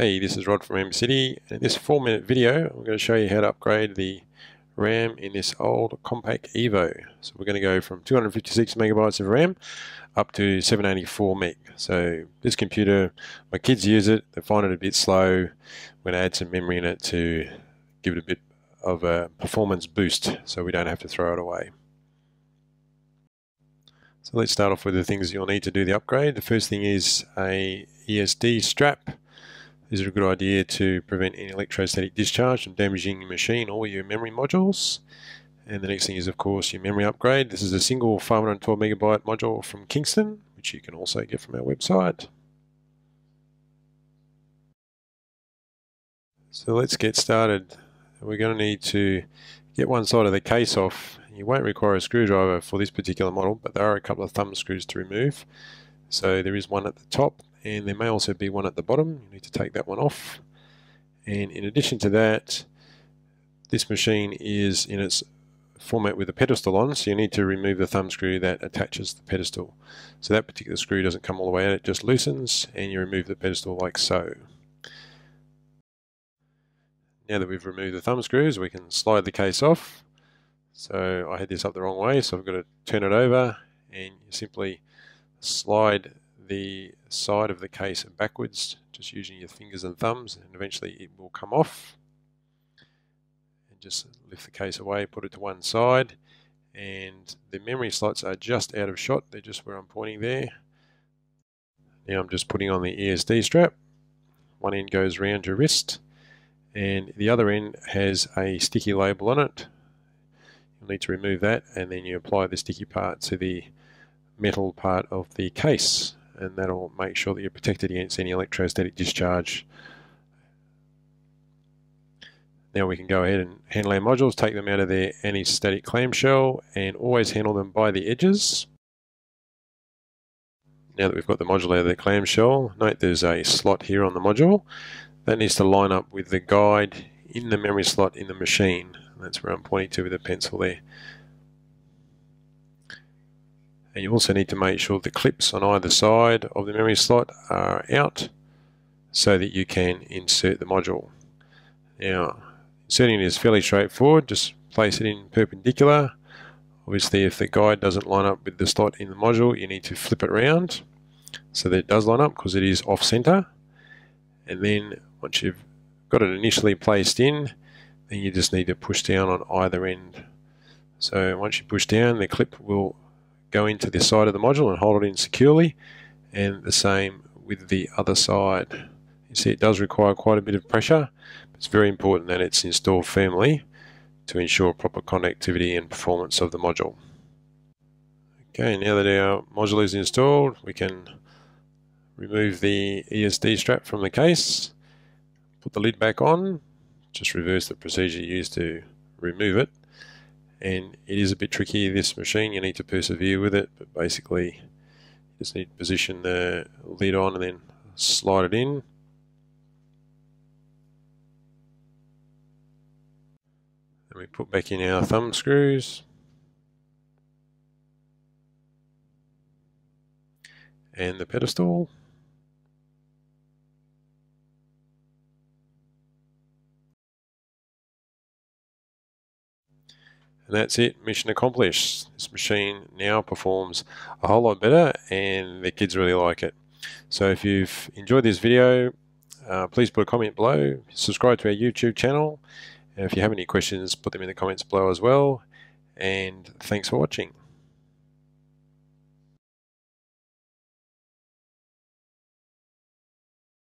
Hey, this is Rod from RamCity. In this four minute video, I'm going to show you how to upgrade the RAM in this old Compaq Evo. So we're going to go from 256 megabytes of RAM up to 784 meg. So this computer, my kids use it, they find it a bit slow. I'm going to add some memory in it to give it a bit of a performance boost so we don't have to throw it away. So let's start off with the things you'll need to do the upgrade. The first thing is a ESD strap. These are a good idea to prevent any electrostatic discharge from damaging your machine or your memory modules. And the next thing is, of course, your memory upgrade. This is a single 512 megabyte module from Kingston, which you can also get from our website. So let's get started. We're going to need to get one side of the case off. You won't require a screwdriver for this particular model, but there are a couple of thumb screws to remove. So there is one at the top and there may also be one at the bottom. You need to take that one off. And in addition to that, this machine is in its format with a pedestal on, so you need to remove the thumb screw that attaches the pedestal. So that particular screw doesn't come all the way out, it just loosens and you remove the pedestal like so. Now that we've removed the thumb screws, we can slide the case off. So I had this up the wrong way, so I've got to turn it over and you simply slide the side of the case backwards, just using your fingers and thumbs, and eventually it will come off. And just lift the case away, put it to one side, and the memory slots are just out of shot. They're just where I'm pointing there. Now I'm just putting on the ESD strap. One end goes around your wrist, and the other end has a sticky label on it. You'll need to remove that, and then you apply the sticky part to the metal part of the case and that'll make sure that you're protected against any electrostatic discharge. Now we can go ahead and handle our modules, take them out of their anti-static clamshell and always handle them by the edges. Now that we've got the module out of the clamshell, note there's a slot here on the module. That needs to line up with the guide in the memory slot in the machine. That's where I'm pointing to with the pencil there. And you also need to make sure the clips on either side of the memory slot are out so that you can insert the module. Now, inserting it is fairly straightforward. Just place it in perpendicular. Obviously, if the guide doesn't line up with the slot in the module, you need to flip it around so that it does line up because it is off center. And then once you've got it initially placed in, then you just need to push down on either end. So once you push down, the clip will go into the side of the module and hold it in securely and the same with the other side. You see it does require quite a bit of pressure. It's very important that it's installed firmly to ensure proper connectivity and performance of the module. Okay, now that our module is installed, we can remove the ESD strap from the case, put the lid back on, just reverse the procedure used to remove it, and it is a bit tricky this machine. You need to persevere with it but basically you just need to position the lid on and then slide it in. And we put back in our thumb screws. And the pedestal And that's it, mission accomplished. This machine now performs a whole lot better and the kids really like it. So if you've enjoyed this video, uh, please put a comment below, subscribe to our YouTube channel, and if you have any questions, put them in the comments below as well. And thanks for watching.